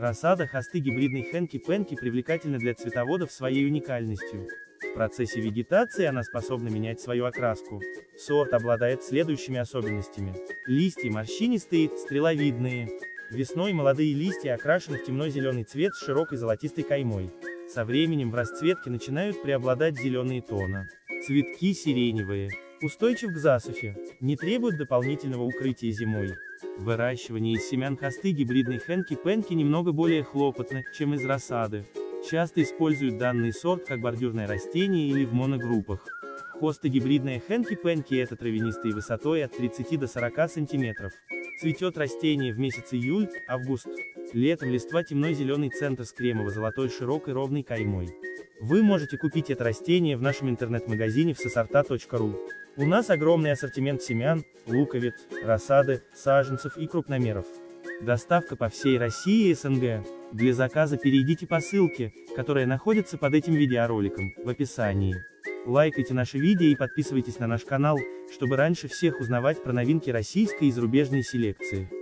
Рассада хосты гибридной Хенки-Пенки привлекательна для цветоводов своей уникальностью. В процессе вегетации она способна менять свою окраску. Сорт обладает следующими особенностями. Листья морщинистые, стреловидные. Весной молодые листья окрашены в темно-зеленый цвет с широкой золотистой каймой. Со временем в расцветке начинают преобладать зеленые тона. Цветки сиреневые. Устойчив к засухе. Не требует дополнительного укрытия зимой. Выращивание из семян хосты гибридной Хенки-Пенки немного более хлопотно, чем из рассады. Часто используют данный сорт как бордюрное растение или в моногруппах. Хосты гибридная Хенки-Пенки это травянистые высотой от 30 до 40 сантиметров. Цветет растение в месяц июль-август. Летом листва темно-зеленый центр с кремово-золотой широкой ровной каймой. Вы можете купить это растение в нашем интернет-магазине в сосорта.ру. У нас огромный ассортимент семян, луковиц, рассады, саженцев и крупномеров. Доставка по всей России и СНГ. Для заказа перейдите по ссылке, которая находится под этим видеороликом, в описании. Лайкайте наши видео и подписывайтесь на наш канал, чтобы раньше всех узнавать про новинки российской и зарубежной селекции.